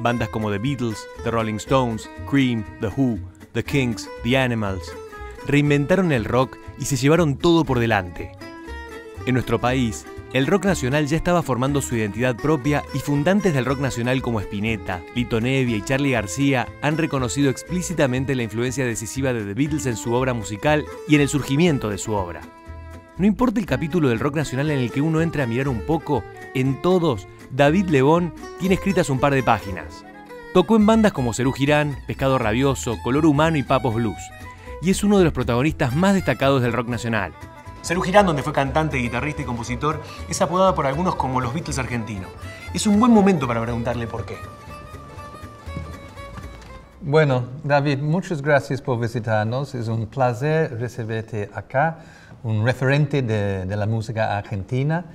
bandas como The Beatles, The Rolling Stones, Cream, The Who, The Kings, The Animals, reinventaron el rock y se llevaron todo por delante. En nuestro país, el rock nacional ya estaba formando su identidad propia y fundantes del rock nacional como Spinetta, Lito Nevia y Charlie García han reconocido explícitamente la influencia decisiva de The Beatles en su obra musical y en el surgimiento de su obra. No importa el capítulo del rock nacional en el que uno entre a mirar un poco, en todos, David Lebón tiene escritas un par de páginas. Tocó en bandas como Cerú Girán, Pescado Rabioso, Color Humano y Papos Blues, y es uno de los protagonistas más destacados del rock nacional. Cerú Girán, donde fue cantante, guitarrista y compositor, es apodada por algunos como los Beatles argentinos. Es un buen momento para preguntarle por qué. Bueno, David, muchas gracias por visitarnos. Es un placer recibirte acá, un referente de, de la música argentina.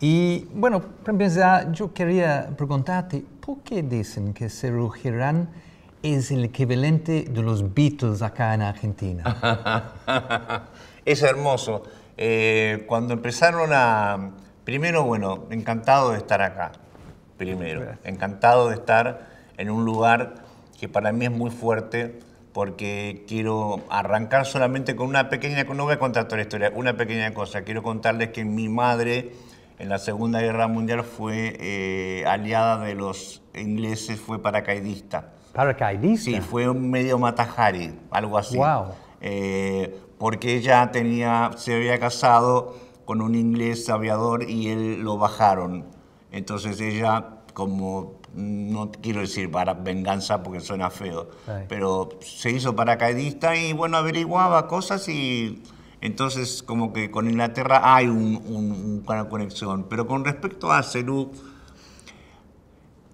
Y bueno, para empezar, yo quería preguntarte, ¿por qué dicen que Cerú Girán es el equivalente de los Beatles acá en Argentina? es hermoso. Eh, cuando empezaron a... Primero, bueno, encantado de estar acá. Primero, encantado de estar en un lugar que para mí es muy fuerte porque quiero arrancar solamente con una pequeña, no voy a contar toda la historia, una pequeña cosa. Quiero contarles que mi madre en la Segunda Guerra Mundial fue eh, aliada de los ingleses, fue paracaidista. ¿Paracaidista? Sí, fue un medio matajari, algo así. Wow. Eh, porque ella tenía, se había casado con un inglés aviador y él lo bajaron. Entonces ella, como, no quiero decir para venganza porque suena feo, pero se hizo paracaidista y bueno, averiguaba cosas y entonces como que con Inglaterra hay un, una conexión. Pero con respecto a Cerú,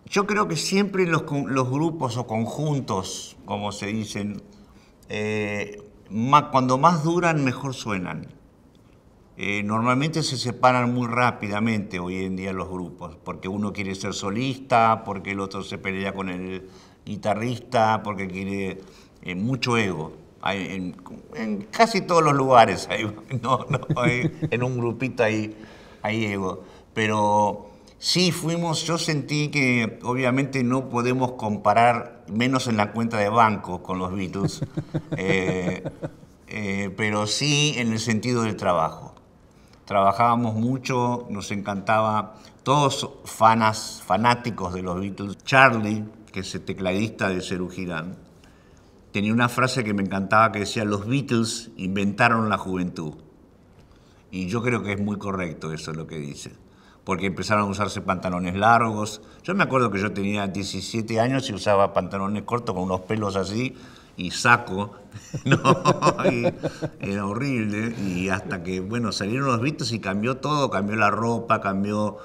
yo creo que siempre los, los grupos o conjuntos, como se dicen, eh, cuando más duran, mejor suenan. Eh, normalmente se separan muy rápidamente hoy en día los grupos, porque uno quiere ser solista, porque el otro se pelea con el guitarrista, porque quiere eh, mucho ego. Hay, en, casi todos los lugares hay, no, en un grupito hay, hay ego. Pero sí fuimos, yo sentí que obviamente no podemos comparar menos en la cuenta de banco con los Beatles, eh, eh, pero sí en el sentido del trabajo. Trabajábamos mucho, nos encantaba, todos fanas, fanáticos de los Beatles. Charlie, que es el tecladista de Cerú Girán, tenía una frase que me encantaba que decía, los Beatles inventaron la juventud. Y yo creo que es muy correcto eso lo que dice porque empezaron a usarse pantalones largos. Yo me acuerdo que yo tenía 17 años y usaba pantalones cortos con unos pelos así y saco, no, era horrible. Y hasta que, bueno, salieron los Beatles y cambió todo, cambió la ropa, cambió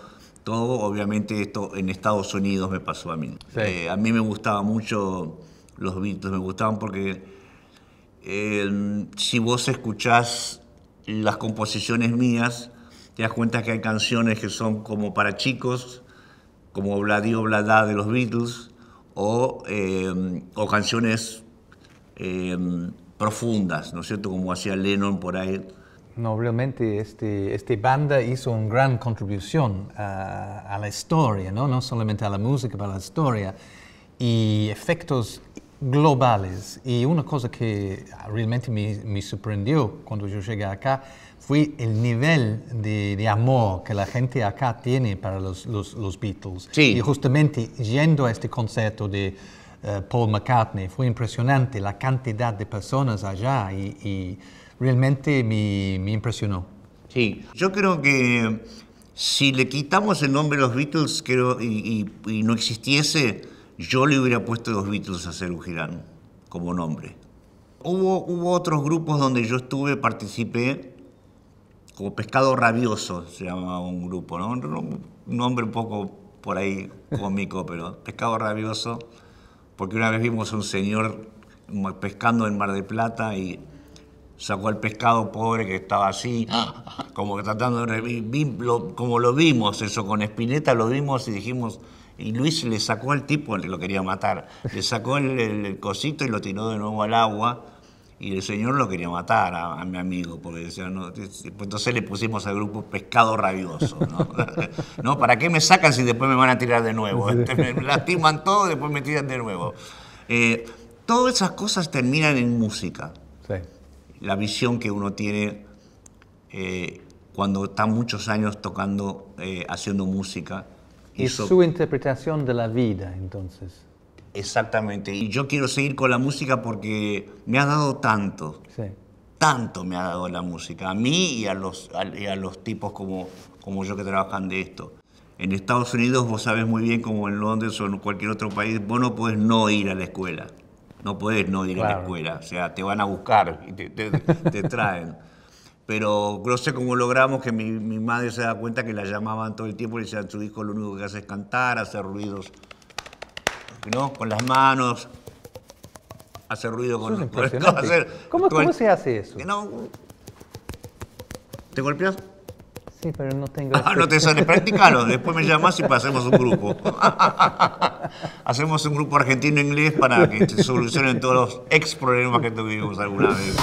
todo. Obviamente esto en Estados Unidos me pasó a mí. Eh, a mí me gustaban mucho los Beatles, me gustaban porque eh, si vos escuchás las composiciones mías, te das cuenta que hay canciones que son como para chicos, como Bladio Bladá de los Beatles, o, o canciones eh, profundas, ¿no es cierto? Como hacía Lennon por ahí. No, realmente este, este banda hizo una gran contribución a, a, la historia, ¿no? no solamente a la música, pero a la historia, y efectos globales. Y una cosa que realmente me, me sorprendió cuando yo llegué acá fue el nivel de, de, amor que la gente acá tiene para los, los, los Beatles. Sí. Y justamente yendo a este concierto de uh, Paul McCartney, fue impresionante la cantidad de personas allá y, y realmente me, me, impresionó. Sí, yo creo que si le quitamos el nombre de los Beatles creo, y, y, y no existiese, yo le hubiera puesto los Beatles a Cerú Girán como nombre. Hubo, hubo otros grupos donde yo estuve, participé, como Pescado Rabioso se llamaba un grupo, ¿no? Un nombre un poco por ahí cómico, pero Pescado Rabioso, porque una vez vimos a un señor pescando en Mar de Plata y sacó el pescado pobre que estaba así, como que tratando de... como lo vimos eso, con Espineta lo vimos y dijimos... Y Luis le sacó al tipo, lo quería matar, le sacó el, el, el cosito y lo tiró de nuevo al agua Y el señor lo quería matar a, a mi amigo, porque decía, no, pues entonces le pusimos al grupo Pescado Rabioso. ¿no? ¿No? ¿Para qué me sacan si después me van a tirar de nuevo? Este, me lastiman todo y después me tiran de nuevo. Eh, todas esas cosas terminan en música. Sí. La visión que uno tiene eh, cuando está muchos años tocando, eh, haciendo música. Y Eso- su interpretación de la vida, entonces. Exactamente. Y yo quiero seguir con la música porque me ha dado tanto. Sí. tanto me ha dado la música, a mí y a los, a, y a los tipos como, como yo que trabajan de esto. En Estados Unidos vos sabés muy bien, como en Londres o en cualquier otro país, vos no podés no ir a la escuela. No podés no ir a la Claro. escuela. O sea, te van a buscar y te, te- te traen. Pero no sé cómo logramos que mi, mi madre se da cuenta que la llamaban todo el tiempo y le decían, su hijo lo único que hace es cantar, hacer ruidos ¿no? con las manos, hacer ruido con es hacer- ¿Cómo, cómo se hace eso? no. ¿Te golpeas? Sí, pero no tengo... Ah, no te sale, practicalo. Después me llamas y pasemos un grupo. Hacemos un grupo argentino-inglés para que se solucionen todos los ex problemas que tuvimos alguna vez.